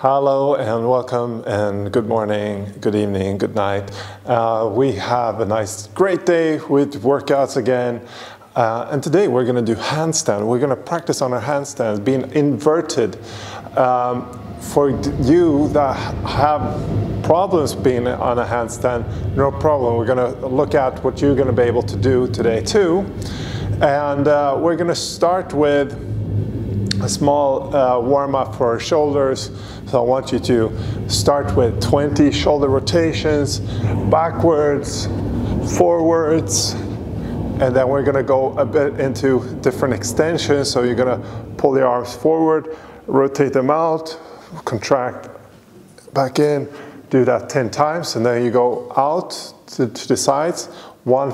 Hello and welcome and good morning, good evening, good night. Uh, we have a nice, great day with workouts again. Uh, and today we're going to do handstand. We're going to practice on our handstands being inverted. Um, for you that have problems being on a handstand, no problem. We're going to look at what you're going to be able to do today too. And uh, we're going to start with a small uh, warm up for our shoulders. So I want you to start with 20 shoulder rotations, backwards, forwards, and then we're gonna go a bit into different extensions. So you're gonna pull your arms forward, rotate them out, contract back in, do that 10 times, and then you go out to, to the sides, one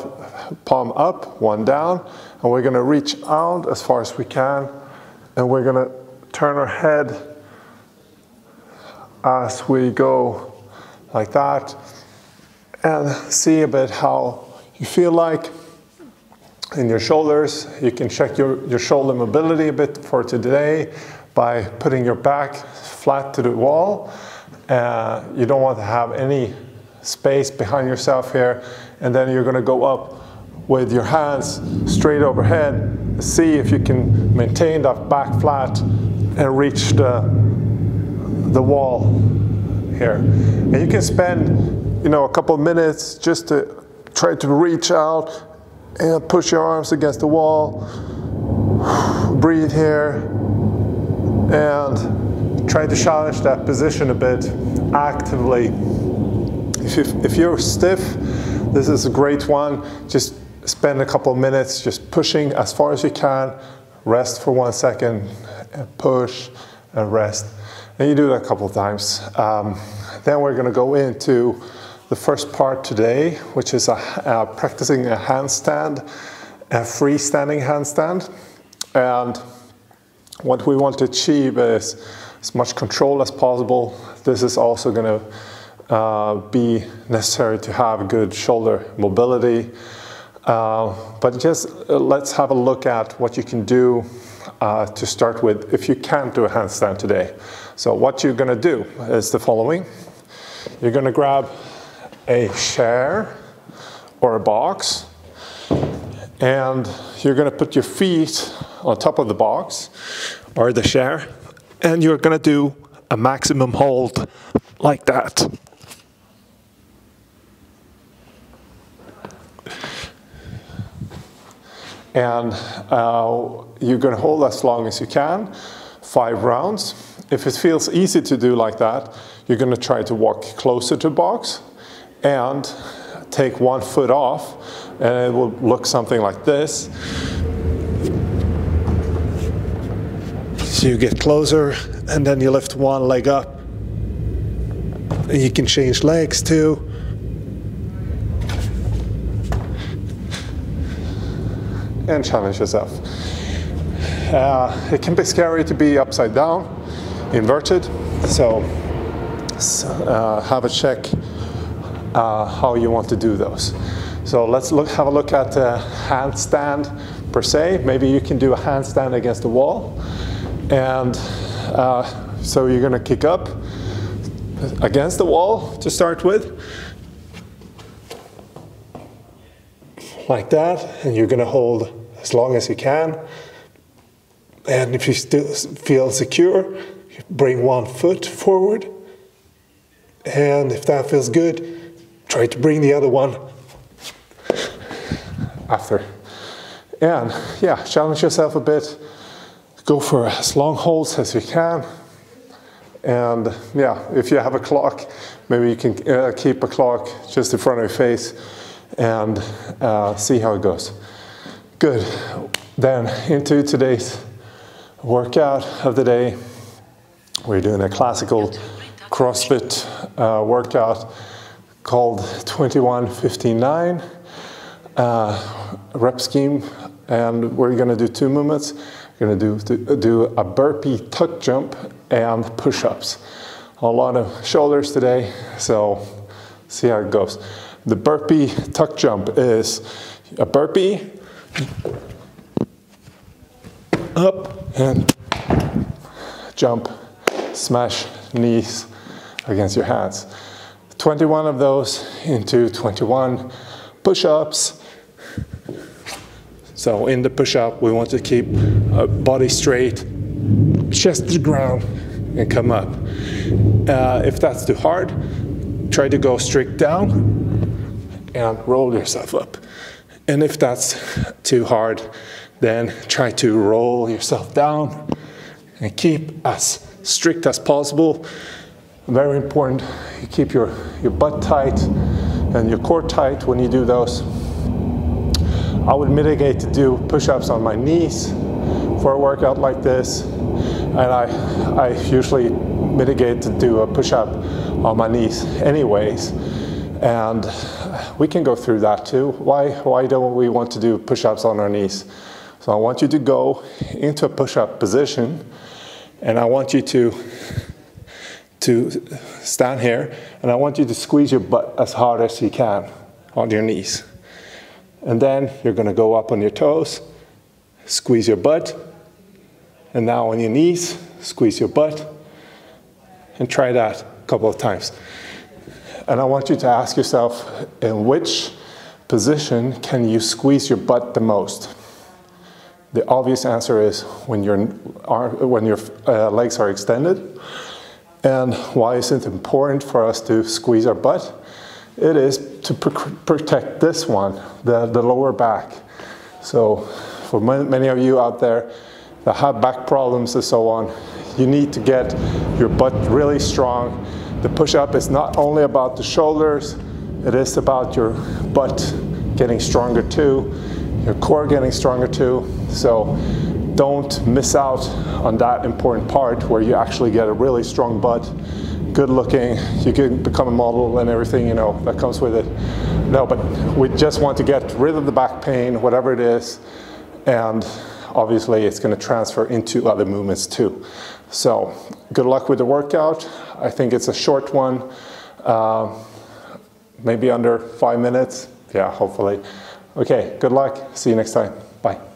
palm up, one down, and we're gonna reach out as far as we can, and we're gonna turn our head as we go like that and see a bit how you feel like in your shoulders. You can check your, your shoulder mobility a bit for today by putting your back flat to the wall. Uh, you don't want to have any space behind yourself here. And then you're going to go up with your hands straight overhead. See if you can maintain that back flat and reach the the wall here. And you can spend, you know, a couple of minutes just to try to reach out and push your arms against the wall. Breathe here and try to challenge that position a bit actively. If, you, if you're stiff, this is a great one. Just spend a couple minutes just pushing as far as you can. Rest for one second, and push and rest. And you do that a couple of times. Um, then we're going to go into the first part today, which is a, uh, practicing a handstand, a freestanding handstand. And what we want to achieve is as much control as possible. This is also going to uh, be necessary to have good shoulder mobility. Uh, but just uh, let's have a look at what you can do uh, to start with if you can't do a handstand today. So what you're going to do is the following. You're going to grab a chair or a box and you're going to put your feet on top of the box or the chair and you're going to do a maximum hold like that. And uh, you're going to hold as long as you can, five rounds. If it feels easy to do like that, you're going to try to walk closer to box and take one foot off, and it will look something like this. So you get closer, and then you lift one leg up. And you can change legs too. And challenge yourself. Uh, it can be scary to be upside down, inverted. So uh, have a check uh, how you want to do those. So let's look, have a look at a handstand per se. Maybe you can do a handstand against the wall. And uh, so you're gonna kick up against the wall to start with. Like that, and you're gonna hold as long as you can. And if you still feel secure, bring one foot forward. And if that feels good, try to bring the other one after. And yeah, challenge yourself a bit. Go for as long holds as you can. And yeah, if you have a clock, maybe you can uh, keep a clock just in front of your face and uh, see how it goes. Good. Then into today's workout of the day. We're doing a classical CrossFit uh, workout called 2159 uh, rep scheme. And we're going to do two movements. We're going to do, do a burpee tuck jump and push-ups. A lot of shoulders today, so see how it goes. The burpee tuck jump is a burpee, up and jump, smash knees against your hands. 21 of those into 21 push-ups. So in the push-up, we want to keep body straight, chest to the ground, and come up. Uh, if that's too hard, try to go straight down and roll yourself up. And if that's too hard, then try to roll yourself down and keep as strict as possible. Very important, you keep your, your butt tight and your core tight when you do those. I would mitigate to do push-ups on my knees for a workout like this. And I, I usually mitigate to do a push-up on my knees anyways. And we can go through that too. Why, why don't we want to do push-ups on our knees? So I want you to go into a push-up position and I want you to, to stand here and I want you to squeeze your butt as hard as you can on your knees. And then you're gonna go up on your toes, squeeze your butt, and now on your knees, squeeze your butt, and try that a couple of times. And I want you to ask yourself, in which position can you squeeze your butt the most? The obvious answer is when, your when your uh, legs are extended. And why is it important for us to squeeze our butt? It is to pr protect this one, the, the lower back. So for many of you out there that have back problems and so on, you need to get your butt really strong. The push-up is not only about the shoulders, it is about your butt getting stronger too your core getting stronger too. So don't miss out on that important part where you actually get a really strong butt, good looking, you can become a model and everything, you know, that comes with it. No, but we just want to get rid of the back pain, whatever it is, and obviously it's going to transfer into other movements too. So good luck with the workout. I think it's a short one, uh, maybe under five minutes. Yeah, hopefully. Okay, good luck. See you next time. Bye.